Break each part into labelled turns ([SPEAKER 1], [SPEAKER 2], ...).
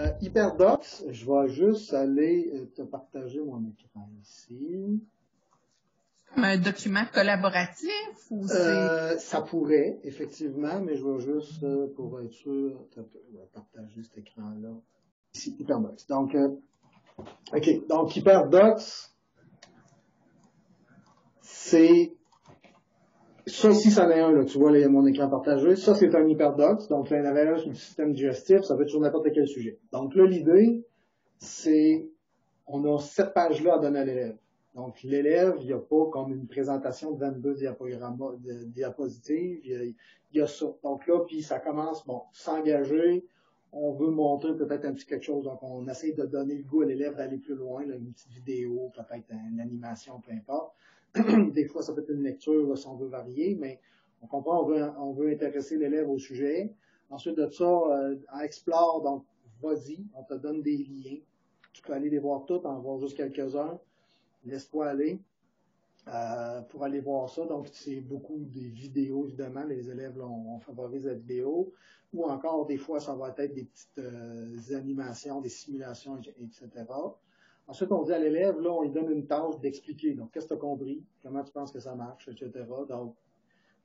[SPEAKER 1] Euh, HyperDocs, je vais juste aller euh, te partager mon écran ici.
[SPEAKER 2] Un document collaboratif ou c'est...
[SPEAKER 1] Euh, ça pourrait, effectivement, mais je vais juste, euh, pour être sûr, partager cet écran-là. Ici, HyperDocs. Donc, euh, OK. Donc, HyperDocs, c'est ça ici, c'en est un, là, tu vois, là, mon écran partagé. Ça, c'est un hyperdocs. Donc, là, il y en un le système digestif. Ça peut être sur n'importe quel sujet. Donc, là, l'idée, c'est, on a cette page-là à donner à l'élève. Donc, l'élève, il n'y a pas comme une présentation de 22 diapogrammes, de- diapositives. Il y, a, y a ça. Donc là, puis ça commence, bon, s'engager. On veut montrer peut-être un petit quelque chose. Donc, on essaie de donner le goût à l'élève d'aller plus loin, là, une petite vidéo, peut-être une animation, peu importe. Des fois, ça peut être une lecture là, si on veut varier, mais on comprend, on veut, on veut intéresser l'élève au sujet. Ensuite de ça, euh, en explore, donc vas-y, on te donne des liens. Tu peux aller les voir toutes, en voir juste quelques-uns. Laisse-toi aller euh, pour aller voir ça. Donc, c'est beaucoup des vidéos, évidemment. Les élèves, là, on, on favorise la vidéo. Ou encore, des fois, ça va être des petites euh, animations, des simulations, etc. Ensuite, on dit à l'élève, là, on lui donne une tâche d'expliquer. Donc, qu'est-ce que tu as compris? Comment tu penses que ça marche, etc. Donc,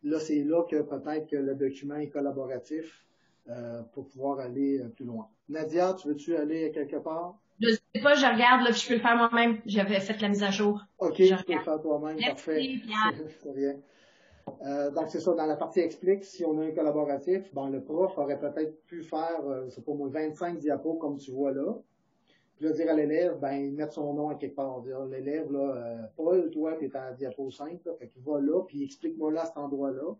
[SPEAKER 1] là, c'est là que peut-être que le document est collaboratif euh, pour pouvoir aller euh, plus loin. Nadia, tu veux-tu aller quelque part?
[SPEAKER 3] Je sais pas, je regarde, là, puis je peux le faire moi-même. J'avais fait la mise à jour.
[SPEAKER 1] OK,
[SPEAKER 3] Je
[SPEAKER 1] tu peux le faire toi-même. Parfait. C'est bien. Euh, donc, c'est ça, dans la partie explique, si on a un collaboratif, bon, le prof aurait peut-être pu faire, euh, c'est pas moi, 25 diapos comme tu vois là. Puis là, dire à l'élève, ben, mettre son nom à quelque part. Dire, l'élève, là, euh, Paul, toi, tu es à diapo 5, là, fait qu'il va là, puis explique-moi là cet endroit-là.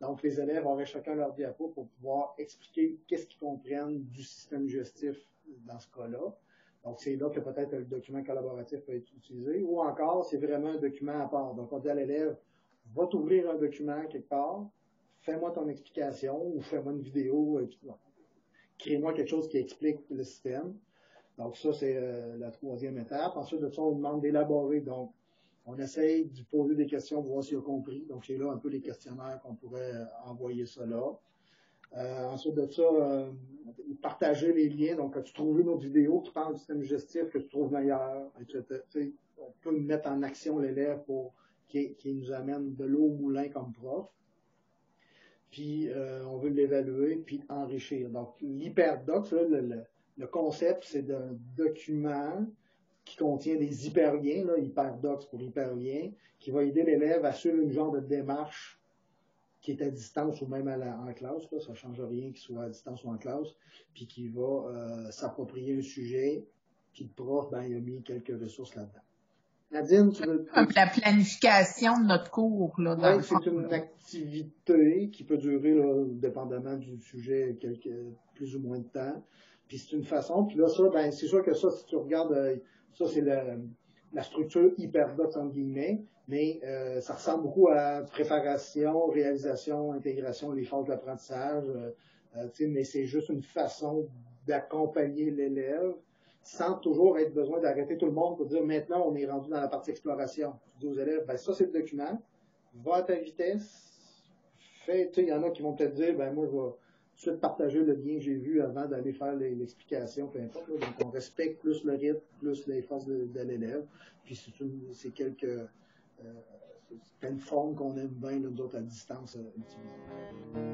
[SPEAKER 1] Donc, les élèves auraient chacun leur diapo pour pouvoir expliquer qu'est-ce qu'ils comprennent du système digestif dans ce cas-là. Donc, c'est là que peut-être le document collaboratif peut être utilisé. Ou encore, c'est vraiment un document à part. Donc, on dit à l'élève, va t'ouvrir un document quelque part, fais-moi ton explication ou fais-moi une vidéo, euh, crée-moi quelque chose qui explique le système. Donc, ça, c'est euh, la troisième étape. Ensuite de ça, on demande d'élaborer. Donc, on essaye de poser des questions pour voir s'il a compris. Donc, c'est là un peu les questionnaires qu'on pourrait euh, envoyer là. Euh, ensuite de ça, euh, partager les liens. Donc, as-tu trouvé notre vidéo qui parle du système digestif que tu trouves meilleur, on peut mettre en action l'élève pour qui, nous amène de l'eau au moulin comme prof. Puis, euh, on veut l'évaluer, puis enrichir. Donc, l'hyperdoc, le, le, le concept, c'est d'un document qui contient des hyperliens, là, hyperdocs pour hyperliens, qui va aider l'élève à suivre une genre de démarche qui est à distance ou même à la, en classe, là, ça ne change rien qu'il soit à distance ou en classe, puis qui va euh, s'approprier un sujet, puis le prof, ben, il a mis quelques ressources là-dedans. Nadine, tu veux...
[SPEAKER 2] Comme la planification de notre cours, là,
[SPEAKER 1] c'est une activité qui peut durer, là, dépendamment du sujet, quelques, plus ou moins de temps. Puis c'est une façon. Puis là, ça, ben, c'est sûr que ça, si tu regardes, euh, ça, c'est la, structure hyperdox, entre guillemets, mais euh, ça ressemble beaucoup à préparation, réalisation, intégration, les phases d'apprentissage. Euh, euh, mais c'est juste une façon d'accompagner l'élève sans toujours être besoin d'arrêter tout le monde pour dire maintenant on est rendu dans la partie exploration. Tu dis aux élèves, ben ça c'est le document, va à ta vitesse, fais, tu sais, il y en a qui vont peut-être dire, ben moi je vais tout de partager le lien que j'ai vu avant d'aller faire l'explication, peu importe. Donc on respecte plus le rythme, plus les forces de, l'élève. Puis c'est quelques euh, c'est une forme qu'on aime bien, nous autres, à distance, euh, utiliser.